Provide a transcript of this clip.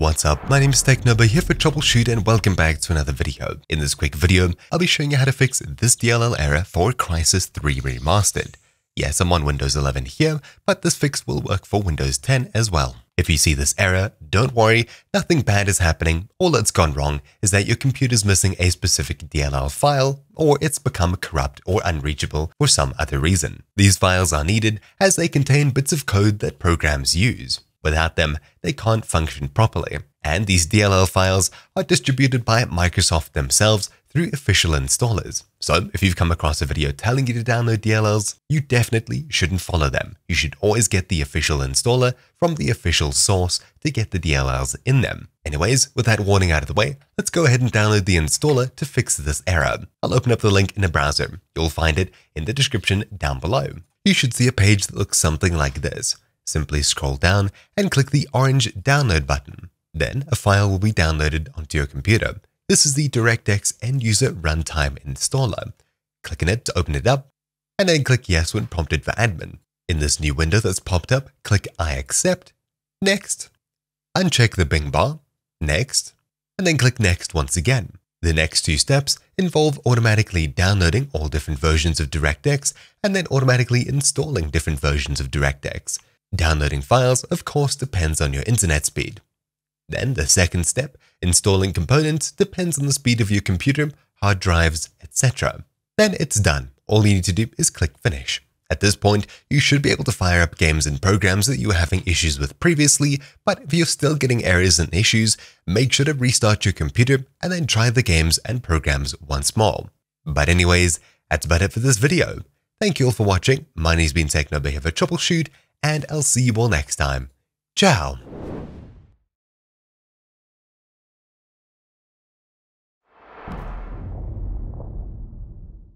What's up, my name is TechNobo here for TroubleChute and welcome back to another video. In this quick video, I'll be showing you how to fix this DLL error for Crysis 3 Remastered. Yes, I'm on Windows 11 here, but this fix will work for Windows 10 as well. If you see this error, don't worry, nothing bad is happening. All that's gone wrong is that your computer's missing a specific DLL file, or it's become corrupt or unreachable for some other reason. These files are needed as they contain bits of code that programs use. Without them, they can't function properly. And these DLL files are distributed by Microsoft themselves through official installers. So if you've come across a video telling you to download DLLs, you definitely shouldn't follow them. You should always get the official installer from the official source to get the DLLs in them. Anyways, with that warning out of the way, let's go ahead and download the installer to fix this error. I'll open up the link in a browser. You'll find it in the description down below. You should see a page that looks something like this. Simply scroll down and click the orange download button. Then a file will be downloaded onto your computer. This is the DirectX End User Runtime Installer. Click on it to open it up, and then click Yes when prompted for admin. In this new window that's popped up, click I accept, Next, uncheck the Bing bar, Next, and then click Next once again. The next two steps involve automatically downloading all different versions of DirectX and then automatically installing different versions of DirectX. Downloading files, of course, depends on your internet speed. Then the second step, installing components, depends on the speed of your computer, hard drives, etc. Then it's done. All you need to do is click Finish. At this point, you should be able to fire up games and programs that you were having issues with previously, but if you're still getting errors and issues, make sure to restart your computer and then try the games and programs once more. But anyways, that's about it for this video. Thank you all for watching. My name's been for TroubleChute, and I'll see you all next time. Ciao!